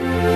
Bye.